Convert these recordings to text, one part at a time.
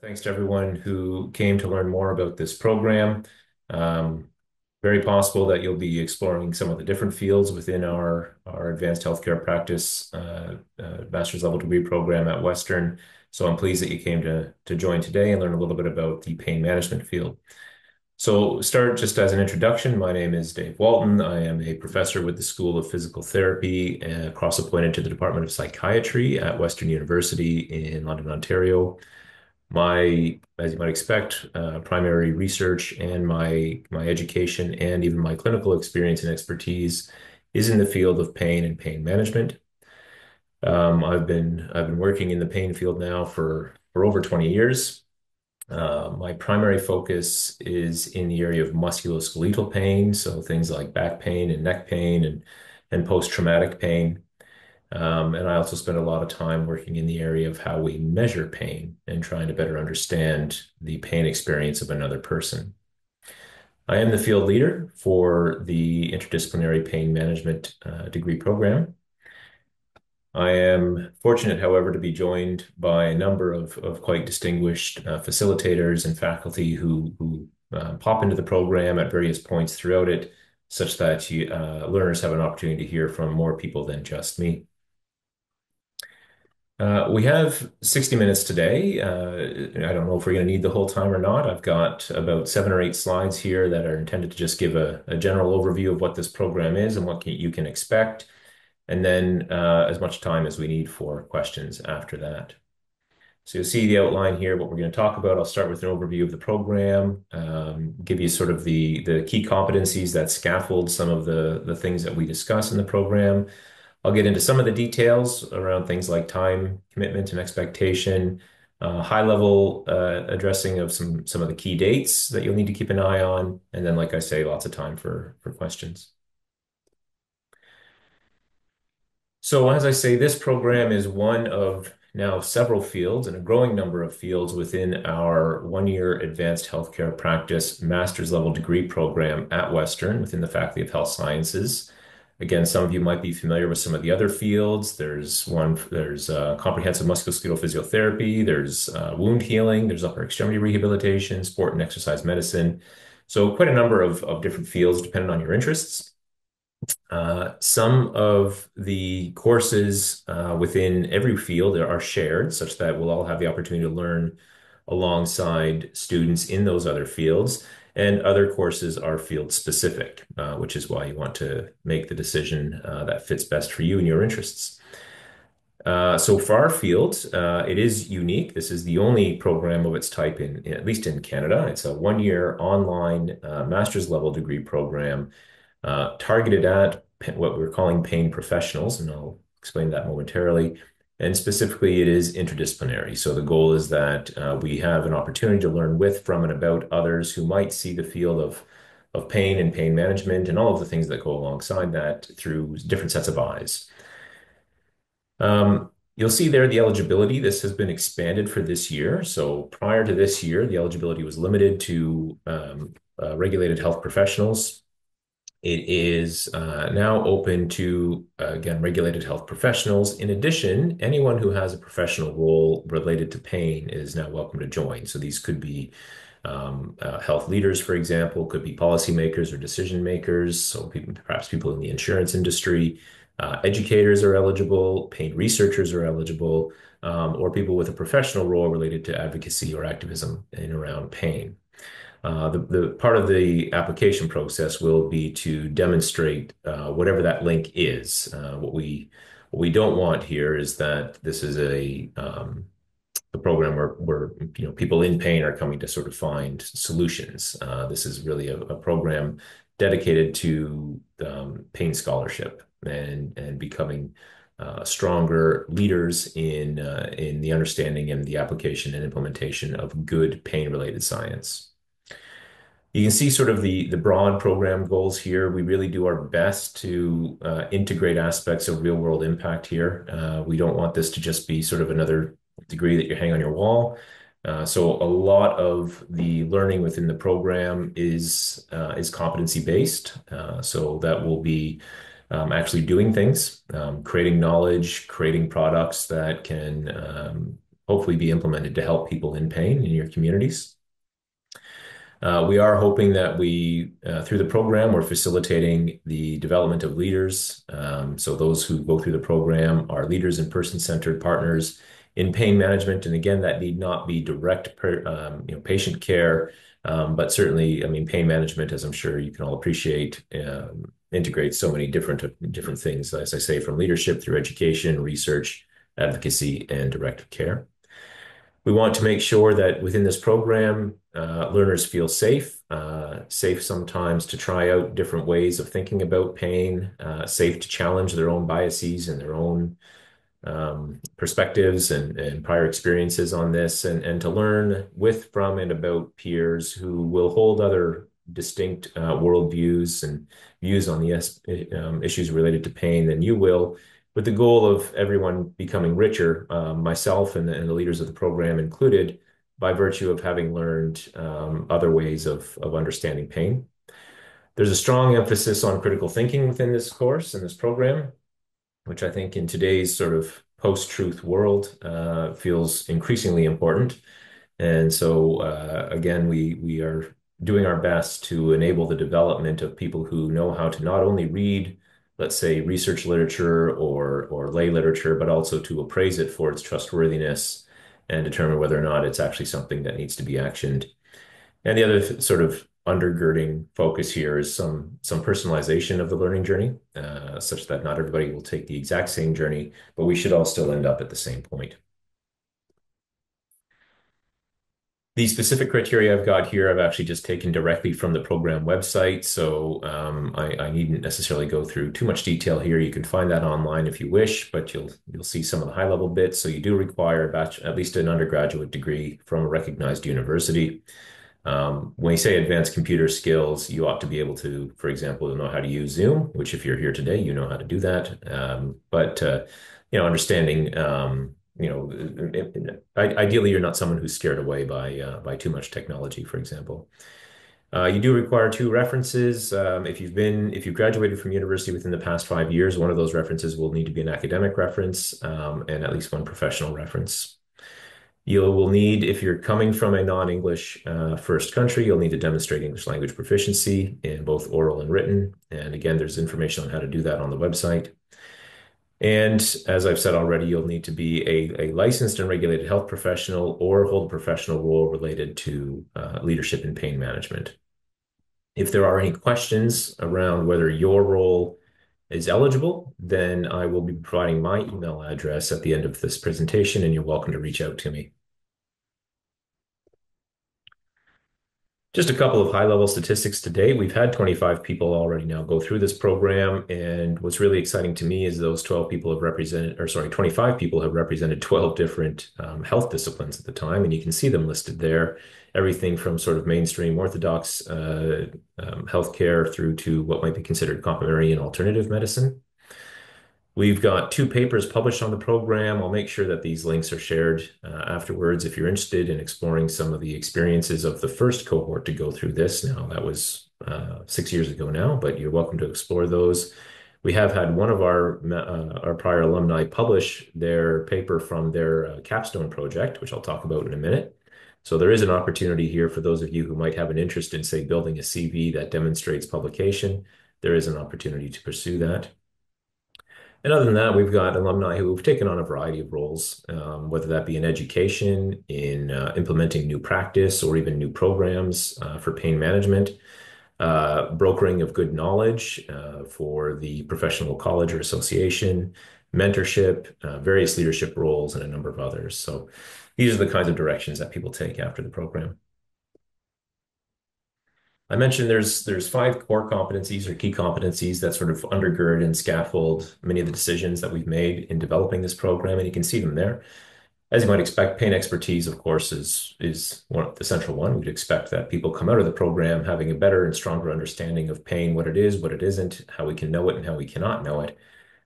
Thanks to everyone who came to learn more about this program. Um, very possible that you'll be exploring some of the different fields within our, our advanced healthcare practice uh, uh, master's level degree program at Western. So I'm pleased that you came to, to join today and learn a little bit about the pain management field. So start just as an introduction, my name is Dave Walton. I am a professor with the School of Physical Therapy, uh, cross-appointed to the Department of Psychiatry at Western University in London, Ontario my, as you might expect, uh, primary research and my my education and even my clinical experience and expertise is in the field of pain and pain management. Um, I've been I've been working in the pain field now for for over 20 years. Uh, my primary focus is in the area of musculoskeletal pain, so things like back pain and neck pain and and post-traumatic pain. Um, and I also spend a lot of time working in the area of how we measure pain and trying to better understand the pain experience of another person. I am the field leader for the interdisciplinary pain management uh, degree program. I am fortunate, however, to be joined by a number of, of quite distinguished uh, facilitators and faculty who, who uh, pop into the program at various points throughout it, such that you, uh, learners have an opportunity to hear from more people than just me. Uh, we have 60 minutes today. Uh, I don't know if we're going to need the whole time or not. I've got about seven or eight slides here that are intended to just give a, a general overview of what this program is and what can, you can expect, and then uh, as much time as we need for questions after that. So you'll see the outline here, what we're going to talk about. I'll start with an overview of the program, um, give you sort of the, the key competencies that scaffold some of the, the things that we discuss in the program. I'll get into some of the details around things like time commitment and expectation, uh, high level uh, addressing of some some of the key dates that you'll need to keep an eye on, and then, like I say, lots of time for for questions. So as I say, this program is one of now several fields and a growing number of fields within our one-year advanced healthcare practice master's level degree program at Western within the Faculty of Health Sciences. Again, some of you might be familiar with some of the other fields. There's one, there's uh, comprehensive musculoskeletal physiotherapy, there's uh, wound healing, there's upper extremity rehabilitation, sport and exercise medicine. So quite a number of, of different fields depending on your interests. Uh, some of the courses uh, within every field are shared such that we'll all have the opportunity to learn alongside students in those other fields and other courses are field specific, uh, which is why you want to make the decision uh, that fits best for you and your interests. Uh, so for our field, uh, it is unique. This is the only program of its type in, at least in Canada. It's a one-year online uh, master's level degree program uh, targeted at what we're calling pain professionals, and I'll explain that momentarily. And specifically, it is interdisciplinary. So the goal is that uh, we have an opportunity to learn with, from, and about others who might see the field of, of pain and pain management and all of the things that go alongside that through different sets of eyes. Um, you'll see there the eligibility. This has been expanded for this year. So prior to this year, the eligibility was limited to um, uh, regulated health professionals it is uh, now open to, uh, again, regulated health professionals. In addition, anyone who has a professional role related to pain is now welcome to join. So these could be um, uh, health leaders, for example, could be policymakers or decision makers. So people, perhaps people in the insurance industry, uh, educators are eligible, pain researchers are eligible, um, or people with a professional role related to advocacy or activism in around pain. Uh, the, the part of the application process will be to demonstrate uh, whatever that link is. Uh, what we what we don't want here is that this is a um, a program where where you know people in pain are coming to sort of find solutions. This is really a, a program dedicated to um, pain scholarship and and becoming uh, stronger leaders in uh, in the understanding and the application and implementation of good pain related science. You can see sort of the, broad program goals here. We really do our best to uh, integrate aspects of real world impact here. Uh, we don't want this to just be sort of another degree that you hang on your wall. Uh, so a lot of the learning within the program is is competency based. Uh, so that will be um, actually doing things, um, creating knowledge, creating products that can um, hopefully be implemented to help people in pain in your communities. Uh, we are hoping that we, uh, through the program, we're facilitating the development of leaders. Um, so those who go through the program are leaders and person-centered partners in pain management. And again, that need not be direct um, patient care, um, but certainly, I mean, pain management, as I'm sure you can all appreciate, integrates so many different different things, as I say, from leadership through education, research, advocacy, and direct care. We want to make sure that within this program, uh, learners feel safe, uh, safe sometimes to try out different ways of thinking about pain, uh, safe to challenge their own biases and their own um, perspectives and, and prior experiences on this, and, and to learn with, from, and about peers who will hold other distinct uh, worldviews and views on the um, issues related to pain than you will, with the goal of everyone becoming richer, um, myself and the, and the, leaders of the program included, by virtue of having learned um, other ways of, of understanding pain. There's a strong emphasis on critical thinking within this course and this program, which I think in today's sort of post-truth world uh, feels increasingly important. And so, uh, again, we we are doing our best to enable the development of people who know how to not only read, let's say, research literature or, or lay literature, but also to appraise it for its trustworthiness and determine whether or not it's actually something that needs to be actioned. And the other sort of undergirding focus here is some some personalization of the learning journey, uh, such that not everybody will take the exact same journey, but we should all still end up at the same point. The specific criteria I've got here, I've actually just taken directly from the program website, so um, I, I, needn't necessarily go through too much detail here. You can find that online if you wish, but you'll you'll see some of the high level bits. So you do require at least an undergraduate degree from a recognized university. Um, when you say advanced computer skills, you ought to be able to, for example, know how to use Zoom, which if you're here today, you know how to do that. Um, but uh, you know, understanding um, you know, ideally, you're not someone who's scared away by uh, by too much technology, for example. Uh, you do require two references. Um, if you've been, if you've graduated from university within the past five years, one of those references will need to be an academic reference um, and at least one professional reference. You will need, if you're coming from a non-English uh, first country, you'll need to demonstrate English language proficiency in both oral and written. And again, there's information on how to do that on the website. And as I've said already, you'll need to be a, a licensed and regulated health professional or hold a professional role related to uh, leadership in pain management. If there are any questions around whether your role is eligible, then I will be providing my email address at the end of this presentation, and you're welcome to reach out to me. Just a couple of high-level statistics today. We've had 25 people already now go through this program, and what's really exciting to me is those 12 people have represented, or sorry, 25 people have represented 12 different um, health disciplines at the time, and you can see them listed there. Everything from sort of mainstream orthodox uh, um, healthcare through to what might be considered complementary and alternative medicine. We've got two papers published on the program. I'll make sure that these links are shared uh, afterwards if you're interested in exploring some of the experiences of the first cohort to go through this. Now, that was uh, six years ago now, but you're welcome to explore those. We have had one of our uh, our prior alumni publish their paper from their uh, capstone project, which I'll talk about in a minute. So there is an opportunity here for those of you who might have an interest in, say, building a CV that demonstrates publication. There is an opportunity to pursue that. And other than that, we've got alumni who have taken on a variety of roles, um, whether that be in education, in uh, implementing new practice, or even new programs uh, for pain management, uh, brokering of good knowledge uh, for the professional college or association, mentorship, uh, various leadership roles, and a number of others. So these are the kinds of directions that people take after the program. I mentioned there's there's five core competencies or key competencies that sort of undergird and scaffold many of the decisions that we've made in developing this program, and you can see them there. As you might expect, pain expertise, of course, is is one of the central one. We'd expect that people come out of the program having a better and stronger understanding of pain, what it is, what it isn't, how we can know it, and how we cannot know it,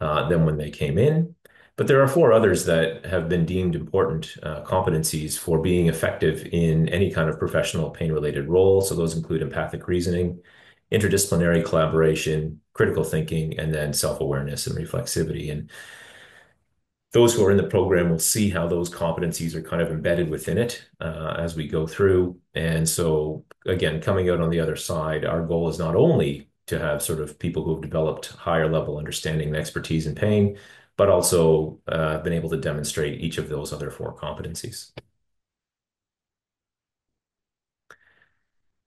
uh, than when they came in. But there are four others that have been deemed important uh, competencies for being effective in any kind of professional pain-related role. So those include empathic reasoning, interdisciplinary collaboration, critical thinking, and then self-awareness and reflexivity. And those who are in the program will see how those competencies are kind of embedded within it uh, as we go through. And so, again, coming out on the other side, our goal is not only to have sort of people who have developed higher level understanding and expertise in pain, but also uh, been able to demonstrate each of those other four competencies.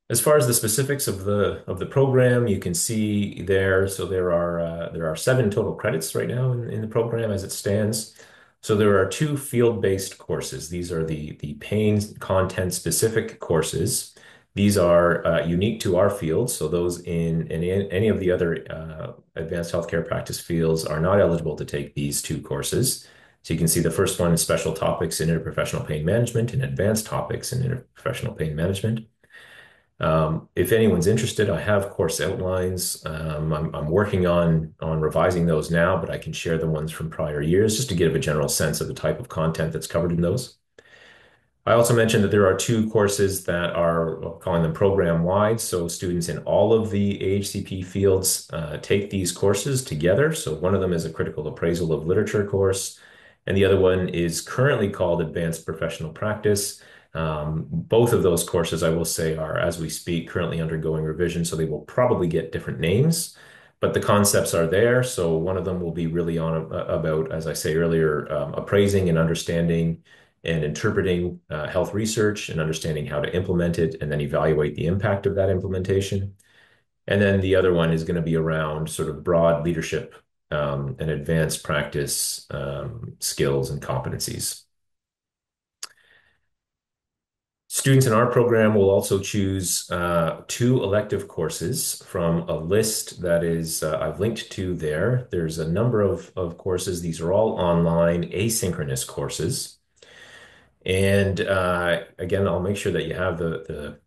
As far as the specifics of the of the program, you can see there. So there are uh, there are seven total credits right now in, in the program as it stands. So there are two field-based courses. These are the the pain content specific courses. These are uh, unique to our field. So those in, in any of the other uh, advanced healthcare practice fields are not eligible to take these two courses. So you can see the first one is special topics in interprofessional pain management and advanced topics in interprofessional pain management. Um, if anyone's interested, I have course outlines. Um, I'm, I'm, working on on revising those now, but I can share the ones from prior years just to give a general sense of the type of content that's covered in those. I also mentioned that there are two courses that are calling them program wide. So students in all of the AHCP fields uh, take these courses together. So one of them is a critical appraisal of literature course, and the other one is currently called advanced professional practice. Um, both of those courses, I will say, are, as we speak, currently undergoing revision, so they will probably get different names, but the concepts are there. So one of them will be really on uh, about, as I say earlier, um, appraising and understanding and interpreting uh, health research and understanding how to implement it and then evaluate the impact of that implementation. And then the other one is going to be around sort of broad leadership um, and advanced practice um, skills and competencies. Students in our program will also choose uh, two elective courses from a list that is uh, I've linked to there. There's a number of, of courses. These are all online asynchronous courses. And uh, again, I'll make sure that you have the,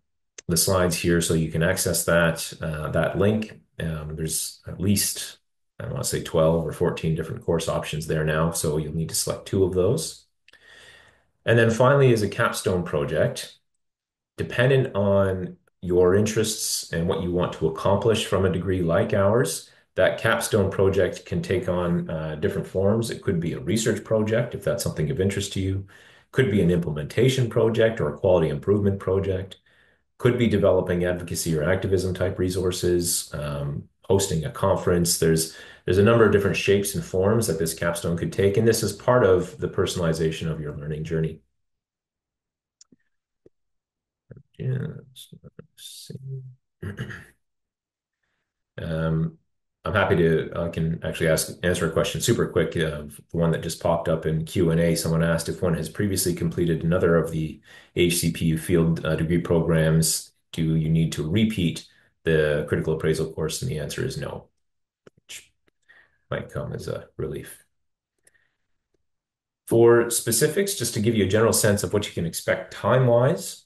the, slides here so you can access that uh, that link. Um, there's at least I want to say 12 or 14 different course options there now, so you'll need to select two of those. And then finally is a capstone project. Dependent on your interests and what you want to accomplish from a degree like ours, that capstone project can take on uh, different forms. It could be a research project if that's something of interest to you, could be an implementation project or a quality improvement project, could be developing advocacy or activism type resources, um, hosting a conference. There's there's a number of different shapes and forms that this capstone could take, and this is part of the personalization of your learning journey. um, I'm happy to, I can actually ask, answer a question super quick. Uh, the one that just popped up in Q&A, someone asked if one has previously completed another of the HCPU field uh, degree programs, do you need to repeat the critical appraisal course? And the answer is no, which might come as a relief. For specifics, just to give you a general sense of what you can expect time-wise,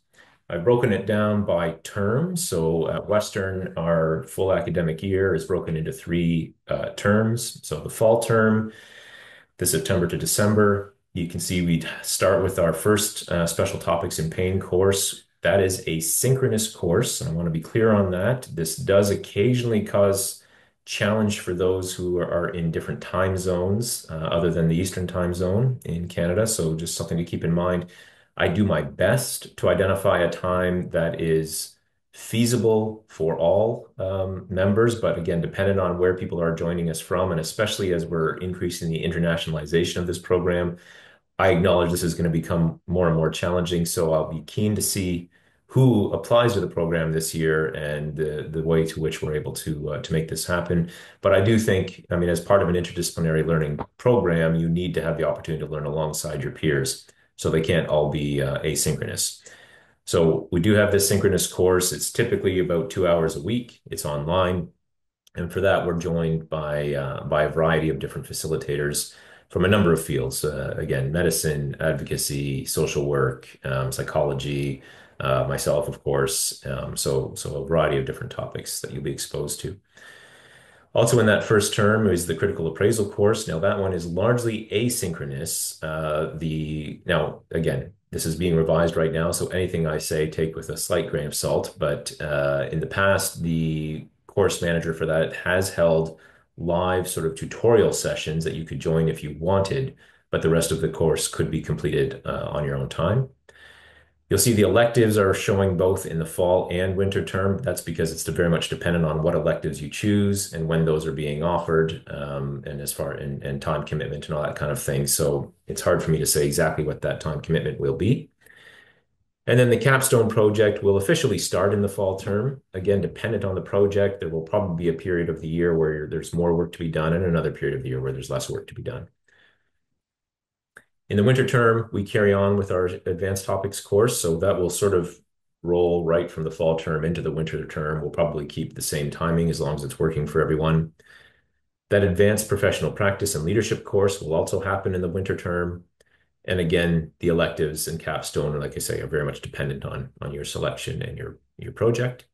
I've broken it down by term. So at Western, our full academic year is broken into three uh, terms. So the fall term, the September to December, you can see we start with our first uh, special topics in pain course. That is a synchronous course. And I want to be clear on that. This does occasionally cause challenge for those who are in different time zones uh, other than the Eastern time zone in Canada. So just something to keep in mind. I do my best to identify a time that is feasible for all um, members, but again, dependent on where people are joining us from, and especially as we're increasing the internationalization of this program, I acknowledge this is going to become more and more challenging. So I'll be keen to see who applies to the program this year and the the way to which we're able to uh, to make this happen. But I do think, I mean, as part of an interdisciplinary learning program, you need to have the opportunity to learn alongside your peers so they can't all be uh, asynchronous. So we do have this synchronous course. It's typically about two hours a week. It's online. And for that, we're joined by, uh, by a variety of different facilitators from a number of fields. Uh, again, medicine, advocacy, social work, um, psychology, uh, myself, of course. Um, so, so a variety of different topics that you'll be exposed to. Also in that first term is the critical appraisal course. Now that one is largely asynchronous. Uh, the now again, this is being revised right now, so anything I say take with a slight grain of salt. But uh, in the past, the course manager for that has held live sort of tutorial sessions that you could join if you wanted. but the rest of the course could be completed uh, on your own time. You'll see the electives are showing both in the fall and winter term. That's because it's very much dependent on what electives you choose and when those are being offered, um, and as far and, and time commitment and all that kind of thing. So it's hard for me to say exactly what that time commitment will be. And then the capstone project will officially start in the fall term. Again, dependent on the project, there will probably be a period of the year where there's more work to be done and another period of the year where there's less work to be done. In the winter term, we carry on with our advanced topics course, so that will sort of roll right from the fall term into the winter term. We'll probably keep the same timing as long as it's working for everyone. That advanced professional practice and leadership course will also happen in the winter term. And again, the electives and capstone, like I say, are very much dependent on, on your selection and your, your project.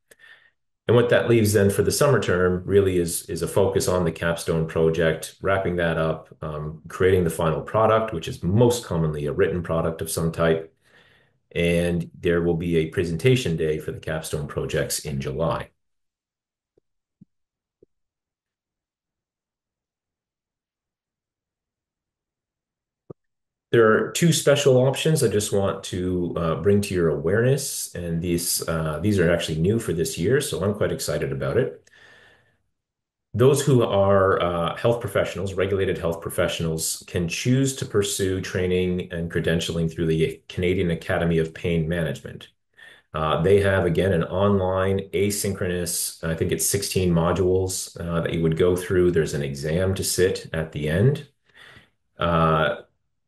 What that leaves then for the summer term really is, is a focus on the capstone project, wrapping that up, um, creating the final product, which is most commonly a written product of some type. And there will be a presentation day for the capstone projects in July. There are two special options I just want to uh, bring to your awareness, and these uh, these are actually new for this year, so I'm quite excited about it. Those who are uh, health professionals, regulated health professionals, can choose to pursue training and credentialing through the Canadian Academy of Pain Management. Uh, they have, again, an online asynchronous, I think it's 16 modules uh, that you would go through. There's an exam to sit at the end. Uh,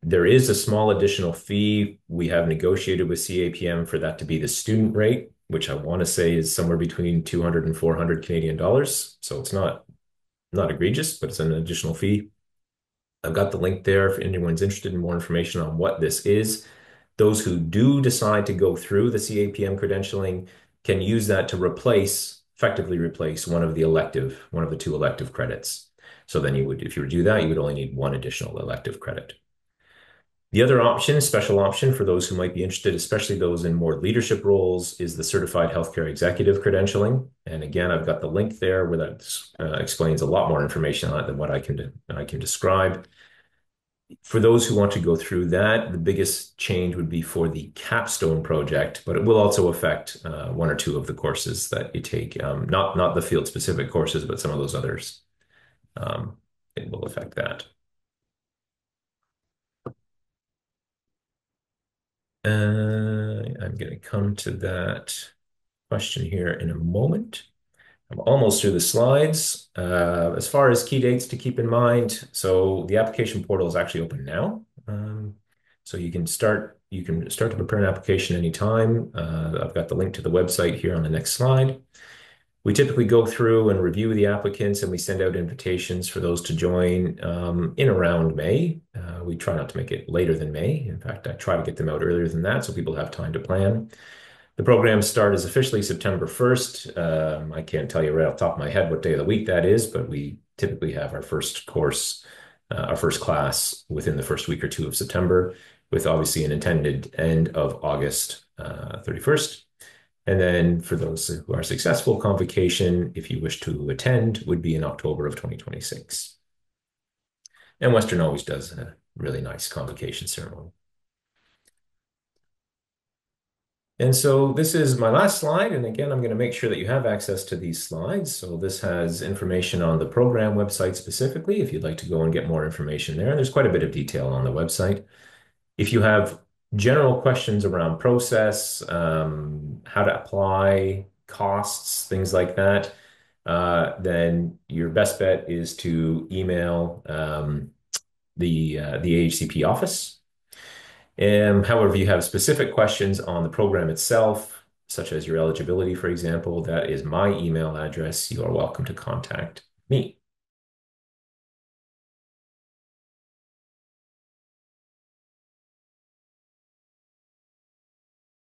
there is a small additional fee. We have negotiated with CAPM for that to be the student rate, which I want to say is somewhere between 200 and 400 Canadian dollars. So it's not not egregious, but it's an additional fee. I've got the link there if anyone's interested in more information on what this is. Those who do decide to go through the CAPM credentialing can use that to replace, effectively replace one of the elective, one of the two elective credits. So then you would, if you were to do that, you would only need one additional elective credit. The other option, special option for those who might be interested, especially those in more leadership roles, is the Certified Healthcare Executive Credentialing. And again, I've got the link there where that uh, explains a lot more information on it than what I can, I can describe. For those who want to go through that, the biggest change would be for the capstone project, but it will also affect uh, one or two of the courses that you take. Um, not, not the field specific courses, but some of those others. Um, it will affect that. Uh, I'm going to come to that question here in a moment. I'm almost through the slides. Uh, as far as key dates to keep in mind, so the application portal is actually open now. Um, so you can start you can start to prepare an application anytime. Uh, I've got the link to the website here on the next slide. We typically go through and review the applicants and we send out invitations for those to join um, in around May. Uh, we try not to make it later than May. In fact, I try to get them out earlier than that so people have time to plan. The program start is officially September 1st. Um, I can't tell you right off the top of my head what day of the week that is, but we typically have our first course, uh, our first class within the first week or two of September, with obviously an intended end of August uh, 31st. And then for those who are successful, convocation, if you wish to attend, would be in October of 2026. And Western always does a really nice convocation ceremony. And so this is my last slide. And again, I'm going to make sure that you have access to these slides. So this has information on the program website specifically, if you'd like to go and get more information there. And there's quite a bit of detail on the website. If you have general questions around process, um, how to apply, costs, things like that, uh, then your best bet is to email um, the uh, AHCP office. And however, if you have specific questions on the program itself, such as your eligibility, for example, that is my email address. You are welcome to contact me.